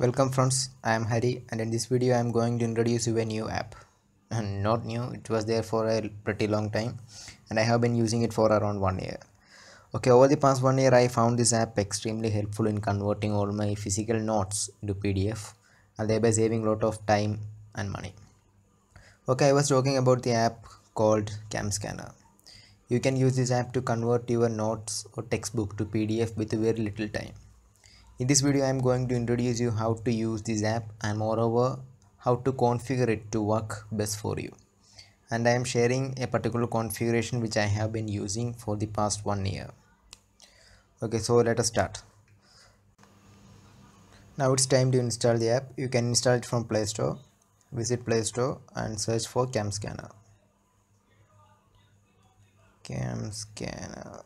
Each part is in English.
Welcome friends, I am Hari and in this video I am going to introduce you a new app. And not new, it was there for a pretty long time and I have been using it for around one year. Okay, over the past one year I found this app extremely helpful in converting all my physical notes into PDF and thereby saving a lot of time and money. Okay, I was talking about the app called CamScanner. You can use this app to convert your notes or textbook to PDF with very little time. In this video I am going to introduce you how to use this app and moreover how to configure it to work best for you. And I am sharing a particular configuration which I have been using for the past one year. Okay so let us start. Now it's time to install the app. You can install it from Play Store. Visit Play Store and search for Cam Scanner. Cam Scanner.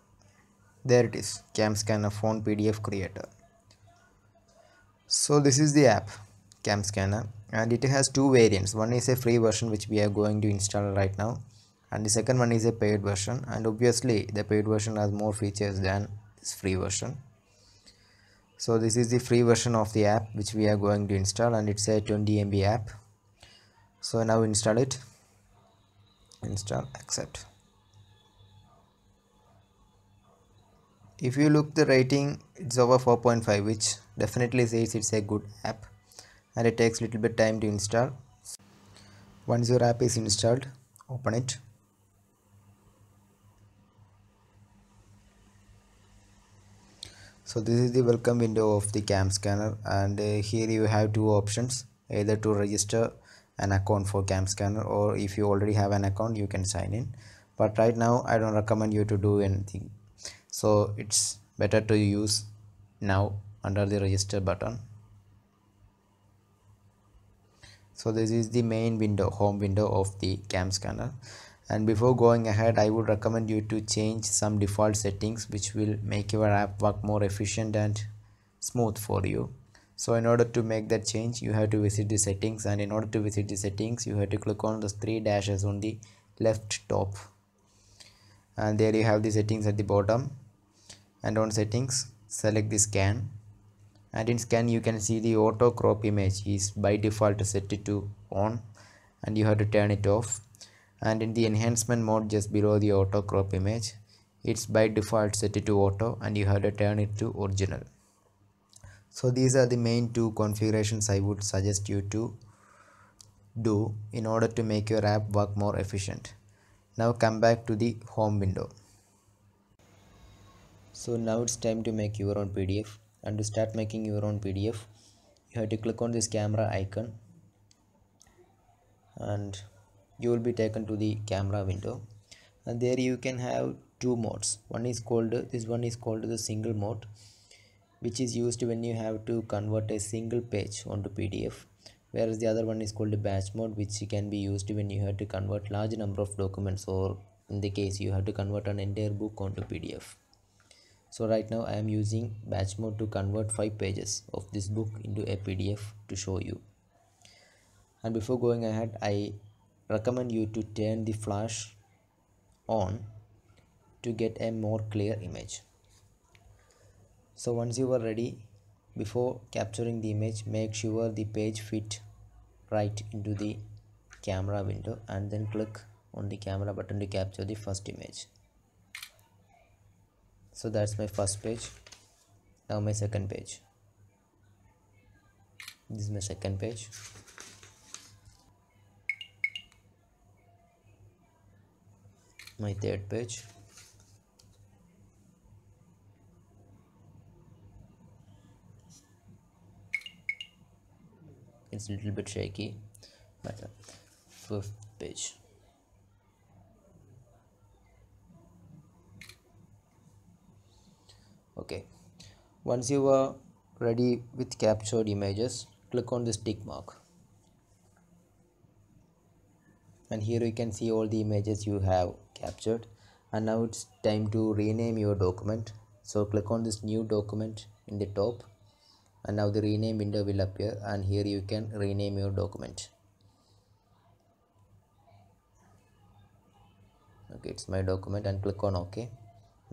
There it is. Cam Scanner Phone PDF Creator so this is the app cam scanner and it has two variants. One is a free version which we are going to install right now and the second one is a paid version and obviously the paid version has more features than this free version. So this is the free version of the app which we are going to install and it's a 20 MB app. So now install it. Install accept. If you look the rating it's over 4.5 which definitely says it's a good app and it takes little bit time to install. Once your app is installed. Open it. So this is the welcome window of the cam scanner and uh, here you have two options either to register an account for cam scanner or if you already have an account you can sign in. But right now I don't recommend you to do anything. So it's better to use now under the register button. So this is the main window home window of the cam scanner. And before going ahead I would recommend you to change some default settings which will make your app work more efficient and smooth for you. So in order to make that change you have to visit the settings. And in order to visit the settings you have to click on the three dashes on the left top. And there you have the settings at the bottom. And on settings select the scan and in scan you can see the auto crop image is by default set to on and you have to turn it off. And in the enhancement mode just below the auto crop image it's by default set to auto and you have to turn it to original. So these are the main two configurations i would suggest you to do in order to make your app work more efficient. Now come back to the home window. So now it's time to make your own pdf and to start making your own pdf you have to click on this camera icon and you will be taken to the camera window. And there you can have two modes. One is called this one is called the single mode which is used when you have to convert a single page onto pdf whereas the other one is called batch mode which can be used when you have to convert large number of documents or in the case you have to convert an entire book onto pdf so right now i am using batch mode to convert five pages of this book into a pdf to show you. And before going ahead i recommend you to turn the flash on to get a more clear image. So once you are ready before capturing the image make sure the page fit right into the camera window and then click on the camera button to capture the first image so that's my first page. Now my second page. This is my second page. My third page. It's a little bit shaky but uh, fifth page okay. Once you are ready with captured images click on this tick mark. And here you can see all the images you have captured. And now it's time to rename your document. So click on this new document in the top. And now the rename window will appear. And here you can rename your document. Okay it's my document and click on ok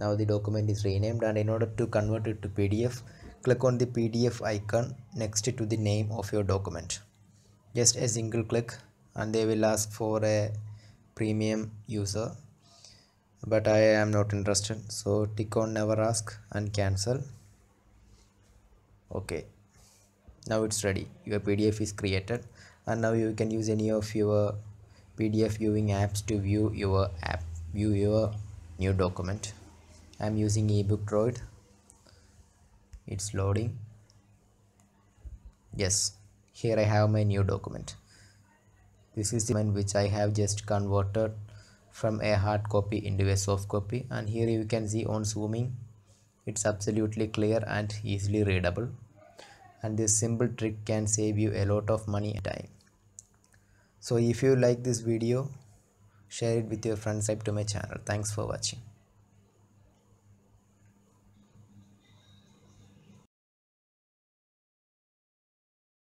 now the document is renamed and in order to convert it to pdf click on the pdf icon next to the name of your document. Just a single click and they will ask for a premium user. But i am not interested so tick on never ask and cancel. Okay. Now it's ready. Your pdf is created and now you can use any of your pdf viewing apps to view your app view your new document i'm using ebook droid. It's loading. Yes here i have my new document. This is the one which i have just converted from a hard copy into a soft copy and here you can see on zooming it's absolutely clear and easily readable. And this simple trick can save you a lot of money and time. So if you like this video share it with your friends up to my channel. Thanks for watching